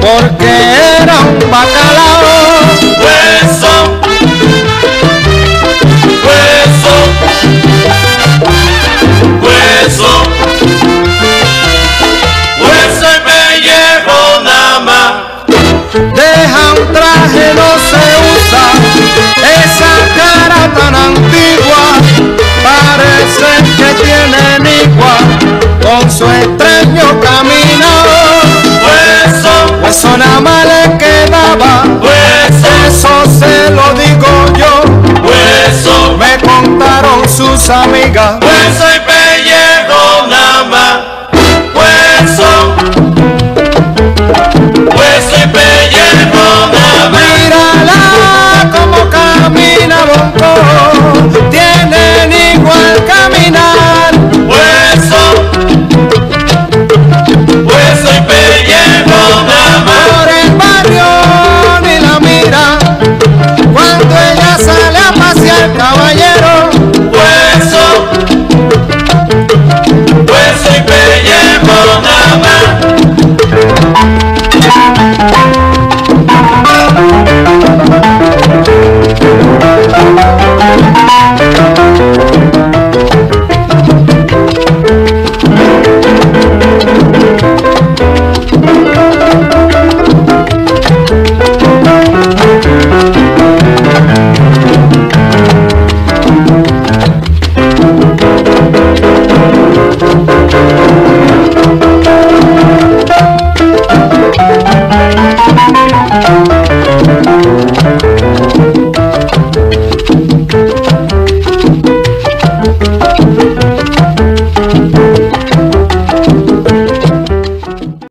porque era un bacalao. Hueso, hueso, hueso, hueso y me llevo nada más. Deja un traje, no se usa esa cara tan antigua. Parece que tiene igual con su extraño camino eso nada más le quedaba, pues eso se lo digo yo, pues hueso, me contaron sus amigas, hueso y